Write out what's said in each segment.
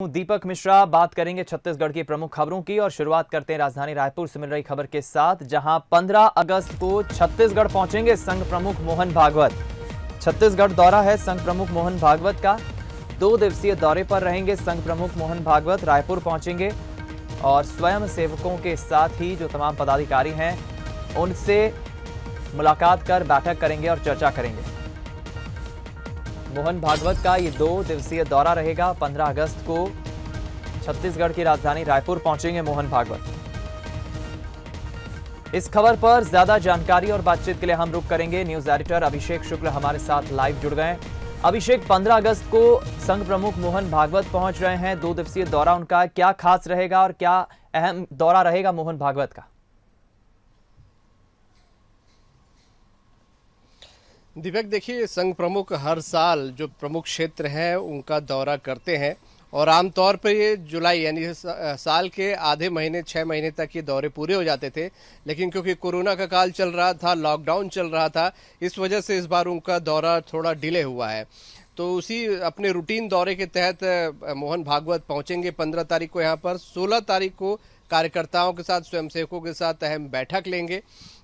दीपक मिश्रा, बात करेंगे छत्तीसगढ़ की प्रमुख खबरों की और शुरुआत करते हैं राजधानी रायपुर से मिल रही खबर के साथ, जहाँ 15 अगस्त को छत्तीसगढ़ पहुँचेंगे संघ प्रमुख मोहन भागवत। छत्तीसगढ़ दौरा है संघ प्रमुख मोहन भागवत का। दो दिवसीय दौरे पर रहेंगे संघ प्रमुख मोहन भागवत, रायपुर पहुँचेंगे। और स्वयं सेवकों के साथ ही जो तमाम पदाधिकारी हैं, उनसे मुलाकात कर बैठक करेंगे और चर्चा करेंगे। मोहन भागवत का ये दो दिवसीय दौरा रहेगा। 15 अगस्त को छत्तीसगढ़ की राजधानी रायपुर पहुँचेंगे मोहन भागवत। इस खबर पर ज़्यादा जानकारी और बातचीत के लिए हम रुक करेंगे। न्यूज़ एडिटर अभिषेक शुक्ल हमारे साथ लाइव जुड़ गए अभिषेक 15 अगस्त को संघ प्रमुख मोहन भागवत पहुँच रहे हैं। दो दिवसीय दौरा उनका क्या खास रहेगा और क्या अहम दौरा रहेगा मोहन भागवत का? दीपक देखिए, संघ प्रमुख हर साल जो प्रमुख क्षेत्र हैं, उनका दौरा करते हैं। और आमतौर पर ये जुलाई, यानी साल के आधे महीने छः महीने तक ये दौरे पूरे हो जाते थे। लेकिन क्योंकि कोरोना का काल चल रहा था, लॉकडाउन चल रहा था, इस वजह से इस बार उनका दौरा थोड़ा डिले हुआ है। तो उसी अपने रूटीन दौरे के तहत मोहन भागवत पहुँचेंगे पंद्रह तारीख को यहाँ पर। सोलह तारीख को कार्यकर्ताओं के साथ, स्वयंसेवकों के साथ अहम बैठक लेंगे।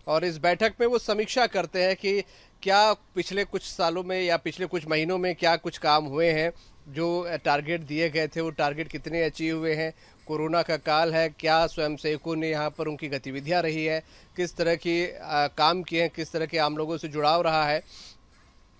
और इस बैठक में वो समीक्षा करते हैं कि क्या पिछले कुछ सालों में या पिछले कुछ महीनों में क्या कुछ काम हुए हैं जो टारगेट दिए गए थे? वो टारगेट कितने अचीव हुए हैं? कोरोना का काल है क्या स्वयंसेवकों ने यहाँ पर उनकी गतिविधियाँ रही है? किस तरह की आ, काम किए हैं? किस तरह के आम लोगों से जुड़ाव रहा है?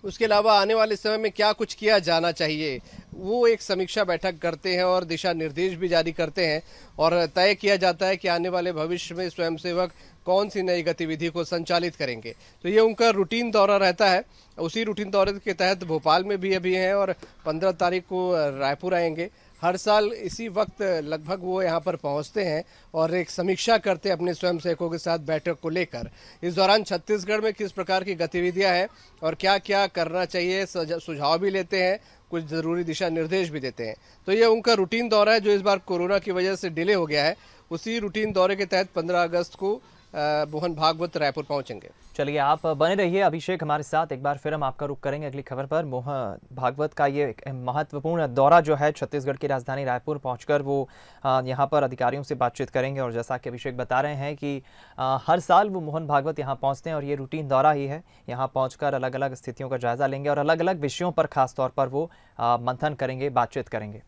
उसके अलावा आने वाले समय में क्या कुछ किया जाना चाहिए? वो एक समीक्षा बैठक करते हैं और दिशा निर्देश भी जारी करते हैं और तय किया जाता है कि आने वाले भविष्य में स्वयंसेवक कौन सी नई गतिविधि को संचालित करेंगे। तो ये उनका रूटीन दौरा रहता है। उसी रूटीन दौरे के तहत भोपाल में भी अभी हैं और पंद्रह तारीख को रायपुर आएँगे। हर साल इसी वक्त लगभग वो यहाँ पर पहुँचते हैं और एक समीक्षा करते हैं अपने स्वयंसेवकों के साथ बैठक को लेकर। इस दौरान छत्तीसगढ़ में किस प्रकार की गतिविधियाँ हैं और क्या क्या करना चाहिए सुझाव भी लेते हैं, कुछ ज़रूरी दिशा निर्देश भी देते हैं। तो ये उनका रूटीन दौरा है जो इस बार कोरोना की वजह से डिले हो गया है। उसी रूटीन दौरे के तहत 15 अगस्त को मोहन भागवत रायपुर पहुँचेंगे। चलिए, आप बने रहिए। अभिषेक हमारे साथ। एक बार फिर हम आपका रुख करेंगे अगली खबर पर। मोहन भागवत का ये महत्वपूर्ण दौरा जो है छत्तीसगढ़ की राजधानी रायपुर पहुंचकर वो यहाँ पर अधिकारियों से बातचीत करेंगे। और जैसा कि अभिषेक बता रहे हैं कि हर साल वो मोहन भागवत यहाँ पहुँचते हैं और ये रूटीन दौरा ही है। यहाँ पहुँच अलग अलग स्थितियों का जायजा लेंगे और अलग अलग विषयों पर खासतौर पर वो मंथन करेंगे, बातचीत करेंगे।